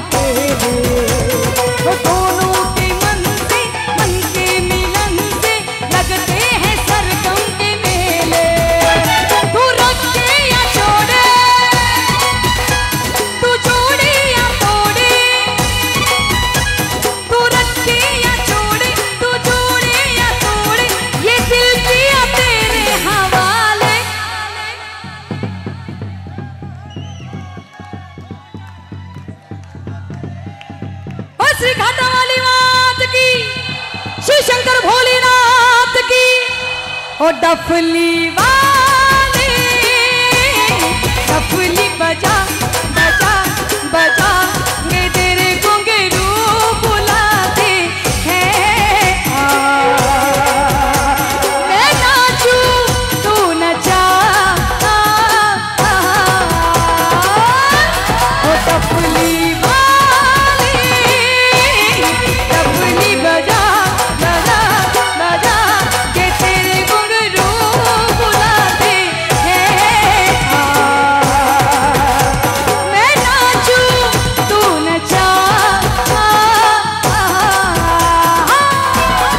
काटे हैं श्री घाटावाली मात की श्री शंकर भोलेनाथ की और डफली वाली